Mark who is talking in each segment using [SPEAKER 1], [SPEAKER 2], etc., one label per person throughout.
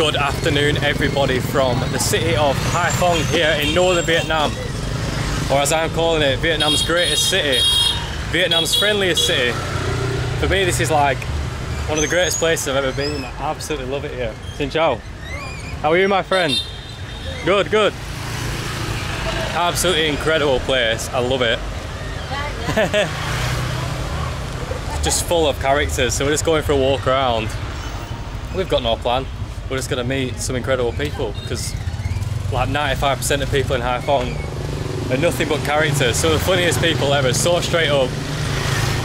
[SPEAKER 1] Good afternoon everybody from the city of Haiphong here in northern Vietnam or as I'm calling it, Vietnam's greatest city, Vietnam's friendliest city. For me this is like one of the greatest places I've ever been. I absolutely love it here. Xin chào. How are you my friend? Good, good. Absolutely incredible place. I love it. just full of characters so we're just going for a walk around. We've got no plan we're just going to meet some incredible people because like 95% of people in Haiphong are nothing but characters. So the funniest people ever, so straight up,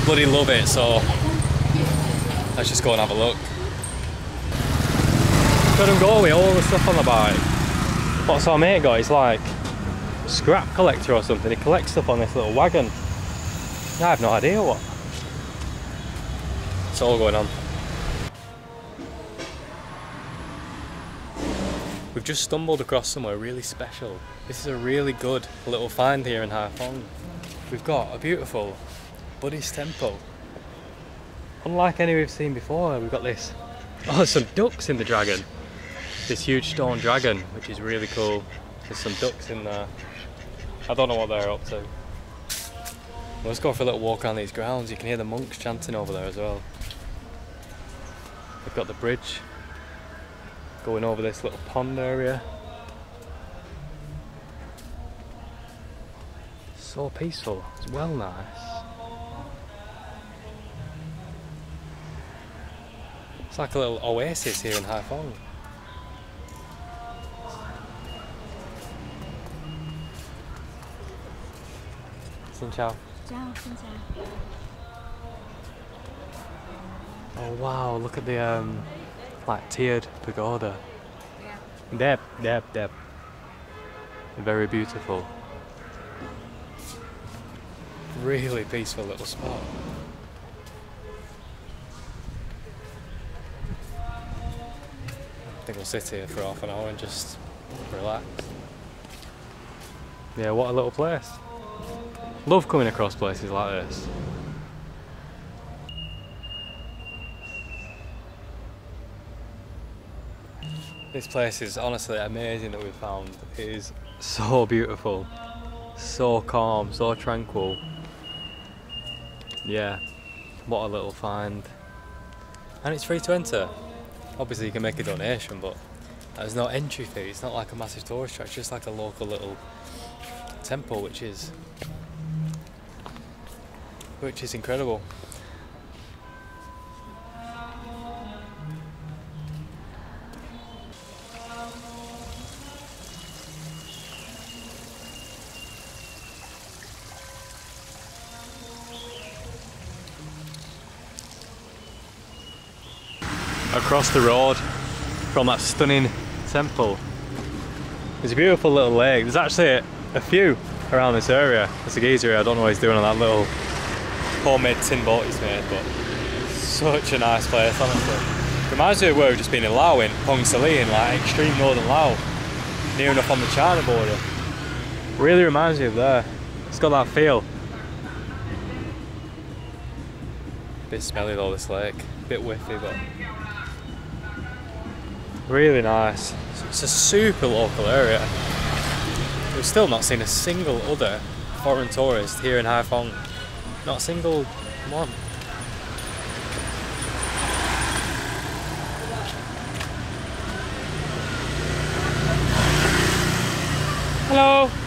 [SPEAKER 1] bloody love it. So let's just go and have a look. Couldn't go with all the stuff on the bike. What's our mate got? He's like scrap collector or something. He collects stuff on this little wagon. I have no idea what. It's all going on. We've just stumbled across somewhere really special. This is a really good little find here in Haiphong. We've got a beautiful Buddhist temple. Unlike any we've seen before, we've got this, oh there's some ducks in the dragon. This huge stone dragon, which is really cool. There's some ducks in there. I don't know what they're up to. Let's go for a little walk around these grounds. You can hear the monks chanting over there as well. We've got the bridge going over this little pond area. So peaceful, it's well nice. It's like a little oasis here in Haiphong. Xin chào.
[SPEAKER 2] Ciao, xin chào.
[SPEAKER 1] Oh wow, look at the um, like tiered pagoda.
[SPEAKER 2] Yeah.
[SPEAKER 1] Dep, dep, dep. Very beautiful. Really peaceful little spot. I think we'll sit here for half an hour and just relax. Yeah, what a little place. Love coming across places like this. This place is honestly amazing that we found. It is so beautiful, so calm, so tranquil. Yeah, what a little find. And it's free to enter. Obviously you can make a donation but there's no entry fee. It's not like a massive tourist attraction, it's just like a local little temple which is which is incredible. Across the road from that stunning temple. There's a beautiful little lake. There's actually a, few around this area. There's a geezer. I don't know what he's doing on that little homemade tin boat he's made, but such a nice place, honestly. Reminds me of where we've just been in Laos, in Phongsaly, like extreme northern Laos, near enough on the China border. Really reminds me of there. It's got that feel. Bit smelly though, this lake. Bit whiffy, but Really nice. It's a super local area. We've still not seen a single other foreign tourist here in Haiphong. Not a single one. Hello.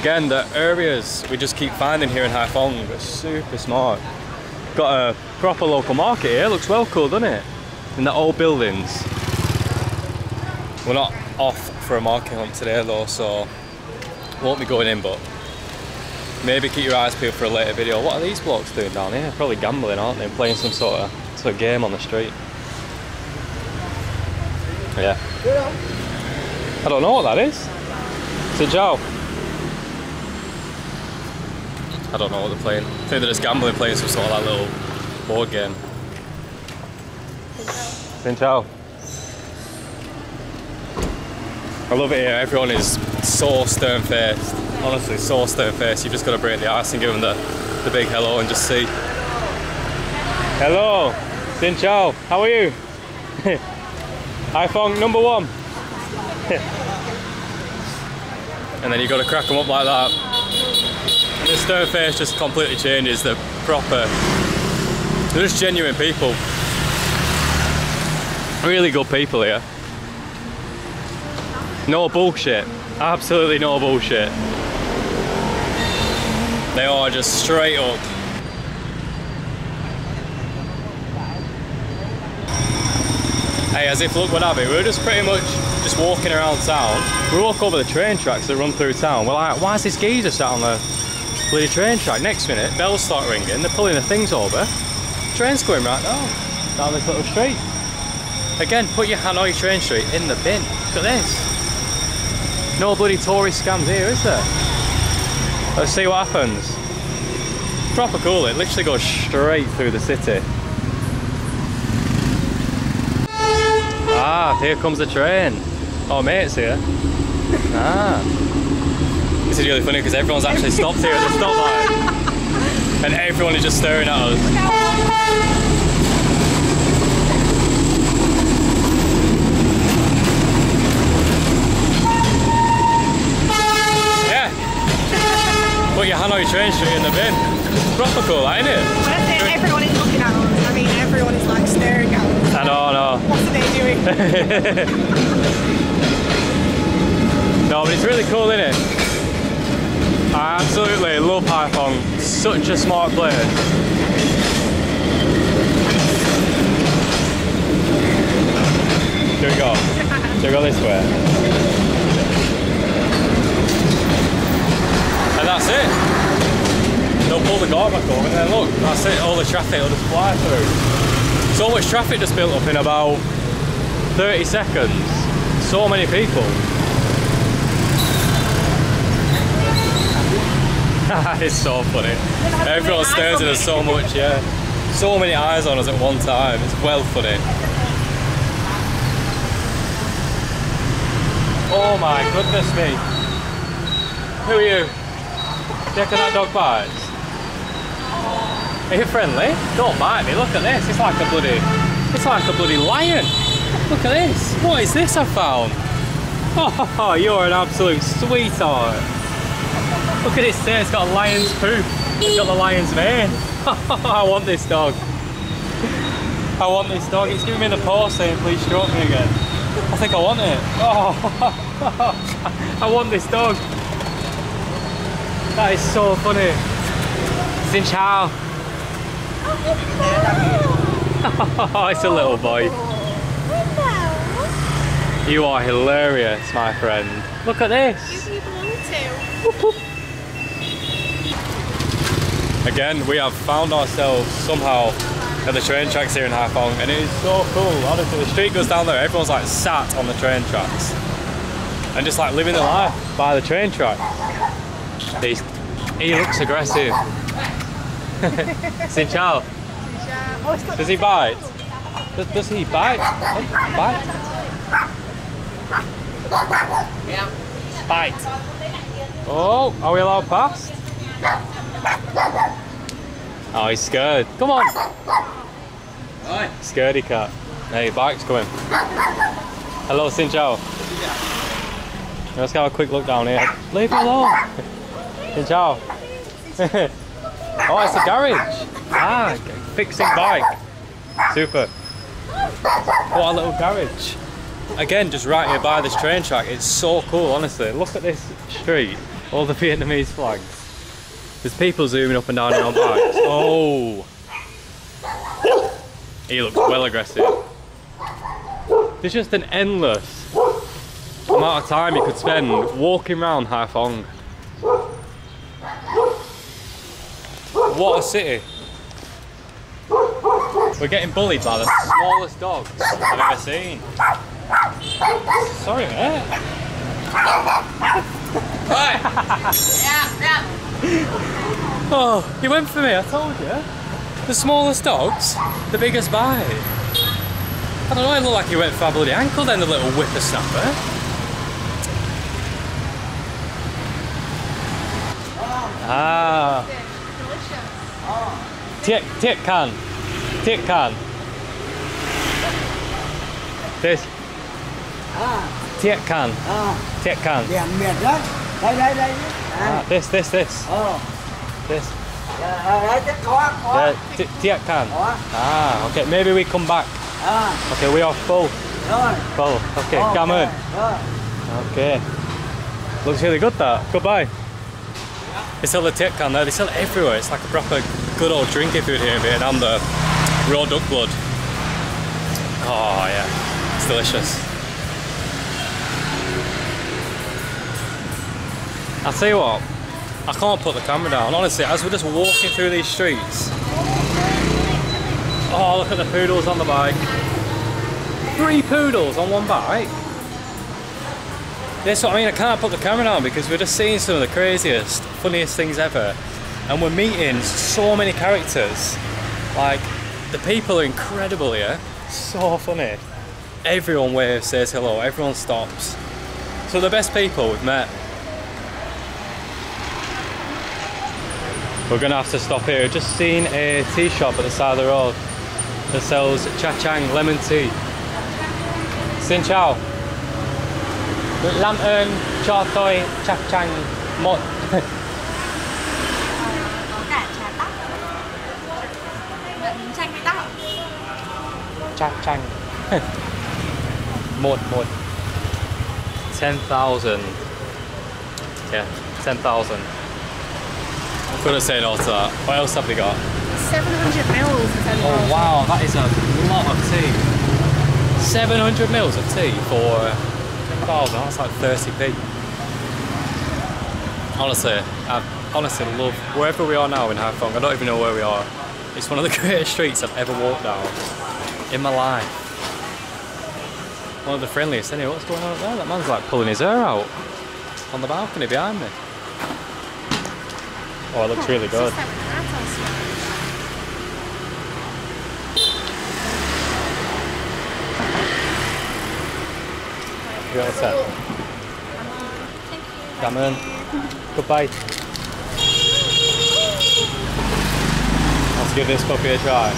[SPEAKER 1] Again, the areas we just keep finding here in Haiphong are super smart. Got a proper local market here, looks well cool, doesn't it? In the old buildings. We're not off for a market hunt today though, so won't be going in, but maybe keep your eyes peeled for a later video. What are these blokes doing down here? Probably gambling, aren't they? Playing some sort of, sort of game on the street. Yeah. I don't know what that is. It's a Joe. I don't know what they're playing. I think they're just gambling, playing some sort of that little board game. Xin chào. I love it here. Everyone is so stern-faced. Honestly, so stone face. You've just got to break the ice and give them the, the big hello and just see. Hello, Xin Chao. How are you? iPhone number one. and then you've got to crack them up like that. Stone face just completely changes the proper. They're just genuine people. Really good people here. No bullshit. Absolutely no bullshit. They are just straight up. Hey, as if luck would have it, we were just pretty much just walking around town. We walk over the train tracks that run through town. We're like, why is this geezer sat on the bloody train track? Next minute, bells start ringing, they're pulling the things over. Train's going right now, down this little street. Again, put your Hanoi train street in the bin. Look at this. No bloody tourist scams here, is there? Let's see what happens. Proper cool, it literally goes straight through the city. Ah, here comes the train. Oh, mate's here. Ah. This is really funny because everyone's actually stopped here at the stoplight. And everyone is just staring at us. Yeah. Put your Hanoi train street in the bin. Proper cool, ain't it?
[SPEAKER 3] When I say everyone is looking at us, I mean everyone is like staring at us.
[SPEAKER 1] I know, I know.
[SPEAKER 3] What are they doing?
[SPEAKER 1] No, but it's really cool, isn't it? I absolutely love Haiphong. Such a smart place. Here we go. Here we go this way? And that's it. They'll pull the guard back over and then look, that's it, all the traffic will just fly through. So much traffic just built up in about 30 seconds. So many people. it's so funny. Everyone stares at us so much, yeah. So many eyes on us at one time. It's well funny. Oh my goodness me. Who are you? You that dog bites? Are you friendly? Don't bite me. Look at this. It's like a bloody. It's like a bloody lion. Look at this. What is this I found? Oh, you're an absolute sweetheart. Look at this there, it's got a lion's poop. It's got the lion's mane. I want this dog. I want this dog. It's giving me the paw saying, please stroke me again. I think I want it. Oh, I want this dog. That is so funny. Xin chao. Oh, it's a little boy. You are hilarious, my friend. Look at this.
[SPEAKER 3] Who do you belong to?
[SPEAKER 1] Again, we have found ourselves somehow at the train tracks here in Haiphong, and it is so cool. Honestly, the street goes down there, everyone's like sat on the train tracks and just like living their life by the train track. He's, he looks aggressive. Xin chao. Does he bite? Does, does he bite? Bite?
[SPEAKER 2] Yeah.
[SPEAKER 1] Bite. Oh, are we allowed past? Oh, he's scared. Come on.
[SPEAKER 2] Oi.
[SPEAKER 1] Scaredy cat. Hey, bike's coming. Hello, Xin Chao. Let's have a quick look down here. Leave me alone. Xin Chao. oh, it's a garage. Ah, fixing bike. Super. What a little garage. Again, just right here by this train track. It's so cool, honestly. Look at this street. All the Vietnamese flags. There's people zooming up and down on bikes. Oh. He looks well aggressive. There's just an endless amount of time you could spend walking around Haiphong. What a city. We're getting bullied by the smallest dogs I've ever seen. Sorry, mate.
[SPEAKER 2] Yeah, yeah.
[SPEAKER 1] Oh, you went for me, I told you. The smallest dogs, the biggest bite. I don't know, it looked like he went for a bloody ankle then, the little whippersnapper. Ah. Tiết Tiết Can. Tiết Can. This. Tiết Can.
[SPEAKER 4] à,
[SPEAKER 1] Tiết Can.
[SPEAKER 4] đèn đây đây đây
[SPEAKER 1] Ah,
[SPEAKER 4] à,
[SPEAKER 1] this this this.
[SPEAKER 4] oh.
[SPEAKER 1] This.
[SPEAKER 4] yeah, đấy chắc có có
[SPEAKER 1] Ti- Tiết Can.
[SPEAKER 4] có
[SPEAKER 1] Ah, okay. Maybe we come back.
[SPEAKER 4] à,
[SPEAKER 1] Okay, we are full.
[SPEAKER 4] rồi
[SPEAKER 1] Full. Okay,
[SPEAKER 4] ok,
[SPEAKER 1] come on.
[SPEAKER 4] rồi.
[SPEAKER 1] Okay. Looks really good that. Goodbye. They sell the tit can there, they sell it everywhere. It's like a proper good old drinking food here in Vietnam, the raw duck blood. Oh yeah, it's delicious. I'll tell you what, I can't put the camera down. Honestly, as we're just walking through these streets. Oh, look at the poodles on the bike. Three poodles on one bike. That's what I mean. I can't put the camera down because we're just seeing some of the craziest, funniest things ever, and we're meeting so many characters. Like the people are incredible here. So funny. Everyone waves, says hello. Everyone stops. So the best people we've met. We're gonna have to stop here. We've Just seen a tea shop at the side of the road that sells cha chang lemon tea. Xin chào. Làm ơn cho tôi chắc chắn một
[SPEAKER 3] Có cả trà tắc. Mận chanh với tắc.
[SPEAKER 1] chắc chắn một một ten thousand yeah ten thousand I'm gonna say that what else have they got?
[SPEAKER 3] 700 mils is
[SPEAKER 1] Oh wow that is a lot of tea. 700 mils of tea for 10,000 that's like 30p honestly I honestly love wherever we are now in Haiphong. I don't even know where we are. It's one of the greatest streets I've ever walked down in my life. One of the friendliest anyway. What's going on up there? That man's like pulling his hair out on the balcony behind me oh it looks really good You all set? Come in. Goodbye. Let's give this puppy a try.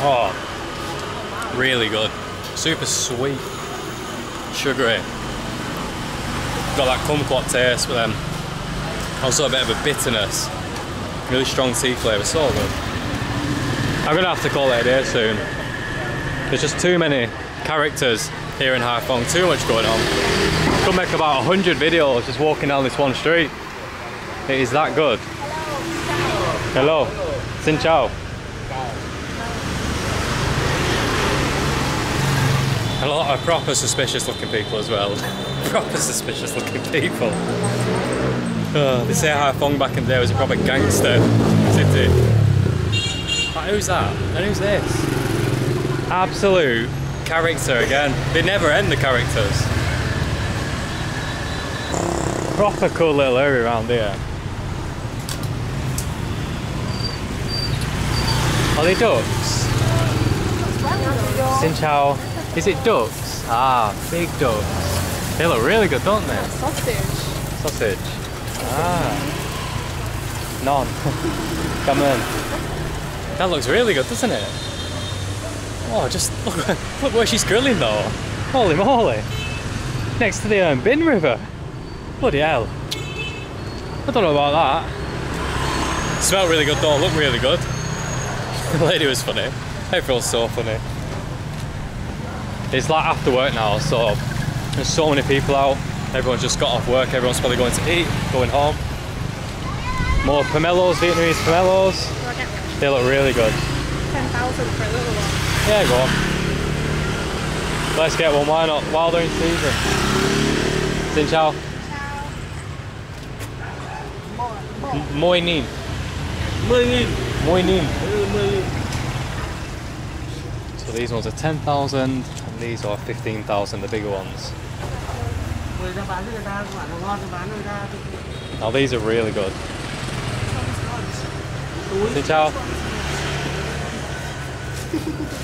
[SPEAKER 1] Oh, really good. Super sweet, sugary. Got that kumquat taste, but then also a bit of a bitterness. Really strong tea flavour, so good. I'm gonna have to call it a day soon. There's just too many characters here in Haiphong, too much going on. Could make about 100 videos just walking down this one street. It is that good. Hello. Xin chào. A lot of proper suspicious looking people as well. proper suspicious looking people. Uh, they say Haiphong back in the day was a proper gangster who's that? And who's this? Absolute character again. They never end the characters. Proper cool little area around here. Are they ducks? Xin chào. Is it ducks? Ah, big ducks. They look really good, don't they?
[SPEAKER 3] Sausage.
[SPEAKER 1] Sausage. Ah. None. Come in. That looks really good, doesn't it? Oh, just look, look where she's grilling though. Holy moly. Next to the um, bin river. Bloody hell. I don't know about that. Smelled really good though, looked really good. the lady was funny. Everyone's so funny. It's like after work now, so there's so many people out. Everyone's just got off work, everyone's probably going to eat, going home. More pomelos, Vietnamese pomelos.
[SPEAKER 3] Do I get
[SPEAKER 1] They look really good.
[SPEAKER 3] 10,000 for a little one?
[SPEAKER 1] Yeah, go on. Let's get one, why not? While they're in season. Xin chào. M- Moi nin.
[SPEAKER 4] 10 nghìn
[SPEAKER 1] Moi nin.
[SPEAKER 4] ừ, 10 nghìn
[SPEAKER 1] So these ones are 10,000 and these are 15,000, the bigger ones.
[SPEAKER 4] người ta bán cho người ta quả nào ngon thì bán cho người ta
[SPEAKER 1] Now these are really good. Xin chào.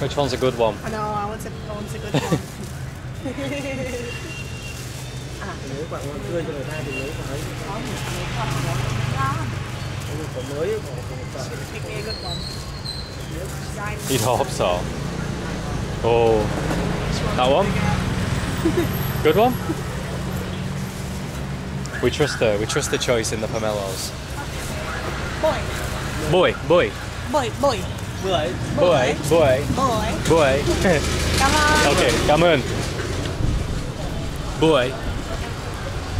[SPEAKER 1] Which one's a good one?
[SPEAKER 3] I know, I want a, I want a good one.
[SPEAKER 4] nếu bạn muốn tươi cho người ta thì nếu phải còn mới còn còn
[SPEAKER 3] Pick me a good one. Design.
[SPEAKER 1] You'd hope so. Oh, that one? Good one? We trust the we trust the choice in the pomelos.
[SPEAKER 3] Boy,
[SPEAKER 1] Boy, boy,
[SPEAKER 3] boy, boy,
[SPEAKER 4] bưởi
[SPEAKER 1] boy, boy,
[SPEAKER 3] boy.
[SPEAKER 1] boy.
[SPEAKER 3] Come on.
[SPEAKER 1] okay, come on. Boy.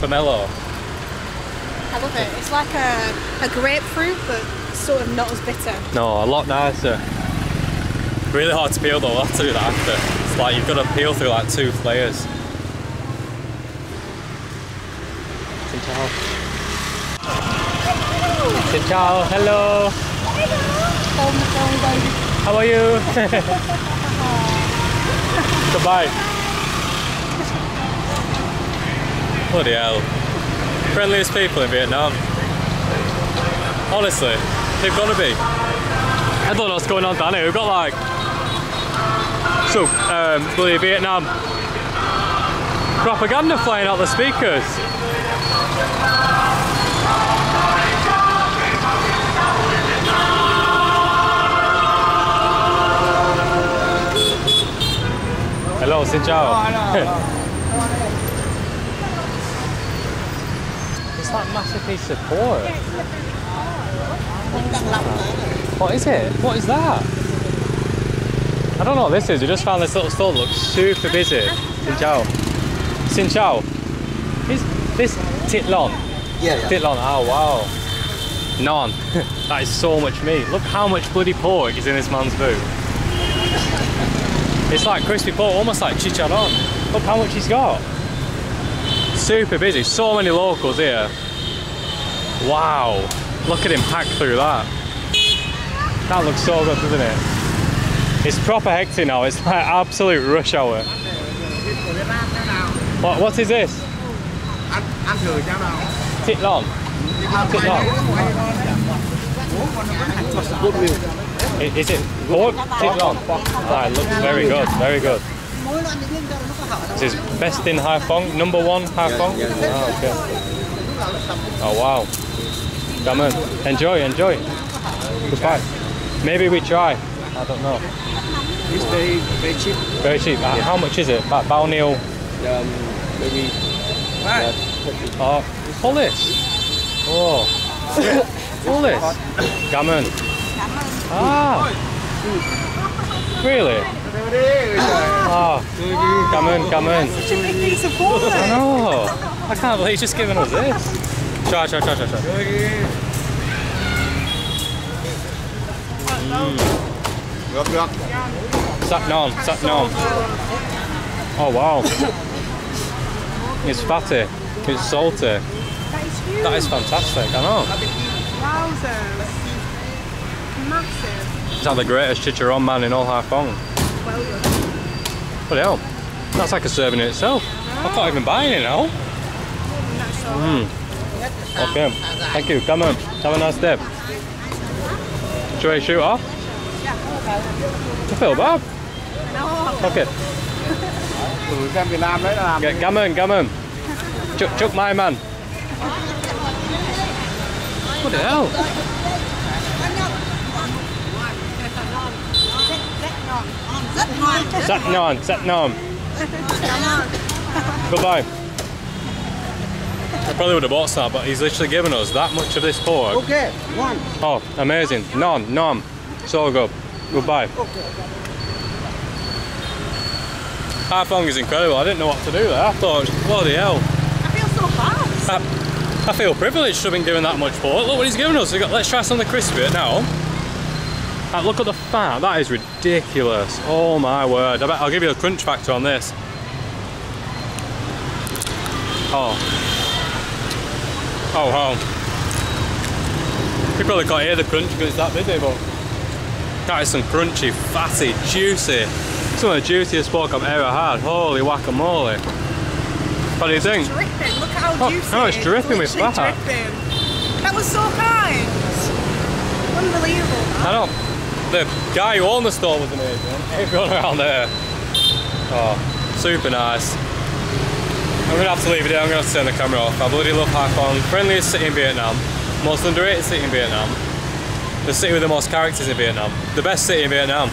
[SPEAKER 1] Pomelo.
[SPEAKER 3] I love it. It's like a, a grapefruit, but sort of not as bitter.
[SPEAKER 1] No, a lot nicer. Really hard to peel though, I'll have to do that after. It's like you've got to peel through like two layers. Xin chào. Xin chào, hello. How are you? Goodbye. Bloody hell. Friendliest people in Vietnam. Honestly, they've got to be. I don't know what's going on down here. We've got like so um, bloody Vietnam propaganda flying out the speakers. Hello, xin chào. It's like massive piece of pork. What is it? What is that? I don't know what this is. We just found this little store that looks super busy. Xin chào. Is this Titlon?
[SPEAKER 4] Yeah, yeah.
[SPEAKER 1] Tit Lon. Oh wow. Non. that is so much meat. Look how much bloody pork is in this man's boot. It's like crispy pork, almost like chicharron. Look how much he's got. Super busy. So many locals here. Wow. Look at him hack through that. That looks so good, doesn't it? It's proper hectic now. It's like absolute rush hour. What, what is this? Tit Lon. Tit Lon.
[SPEAKER 4] good view
[SPEAKER 1] Is it pork? Tit Lon. Ah, it looks very good. Very good. This is best in Hai Phong. Number one Hai Phong. Ah, okay. Oh wow. Come on. Enjoy, enjoy. Goodbye. Maybe we try. I don't know.
[SPEAKER 4] it's very very cheap
[SPEAKER 1] Very cheap. Uh, How much is it? About bao nhiêu?
[SPEAKER 4] um, maybe
[SPEAKER 1] Right. Oh, all this. Oh. all this. Gammon. Ah. Really? Ah. Gammon, gammon.
[SPEAKER 3] Such a big piece of pork.
[SPEAKER 1] I know. I can't believe he's just giving us this. Try, try, try, try, try.
[SPEAKER 4] Được được
[SPEAKER 1] Sat non, sat non. Oh wow. It's fatty. It's salty.
[SPEAKER 3] That is huge.
[SPEAKER 1] That is fantastic. I know.
[SPEAKER 3] Wowzers. Massive.
[SPEAKER 1] It's like the greatest chicharron man in all Haiphong.
[SPEAKER 3] Well done.
[SPEAKER 1] Bloody hell. That's like a serving in itself. I can't even buy it now.
[SPEAKER 3] That's
[SPEAKER 1] Mm. Okay. Thank you. Come on. Have a nice day. Should we shoot off? I feel bad.
[SPEAKER 3] No.
[SPEAKER 1] Okay.
[SPEAKER 4] thử xem Việt Nam đấy là làm
[SPEAKER 1] Okay, come on, come on. Chuck, chuck my man. What the hell? Sat non, sat non. Goodbye. I probably would have bought some, but he's literally given us that much of this pork.
[SPEAKER 4] ok one
[SPEAKER 1] Oh, amazing. Non, nom. So good. Goodbye. Haiphong is incredible. I didn't know what to do there. I thought, bloody hell.
[SPEAKER 3] I feel so bad.
[SPEAKER 1] I, I feel privileged to have been given that much pork. Look what he's given us. We got, let's try something crispy now. Ah, look at the fat. That is ridiculous. Oh my word. I bet I'll give you a crunch factor on this. Oh. Oh, wow. You probably can't hear the crunch because it's that busy, but that is some crunchy, fatty, juicy. Some of the juiciest pork I've ever had. Holy whack-a-mole. What do you think?
[SPEAKER 3] It's dripping. Look at how
[SPEAKER 1] oh,
[SPEAKER 3] juicy
[SPEAKER 1] oh,
[SPEAKER 3] no, it's
[SPEAKER 1] dripping it's
[SPEAKER 3] with
[SPEAKER 1] fat.
[SPEAKER 3] Dripping. That was so kind. Unbelievable.
[SPEAKER 1] I know. The guy who owned the store was amazing. Everyone around there. Oh, super nice. I'm gonna have to leave it I'm gonna have to turn the camera off. I bloody love Haiphong. Friendliest city in Vietnam. Most underrated city in Vietnam the city with the most characters in Vietnam. The best city in Vietnam.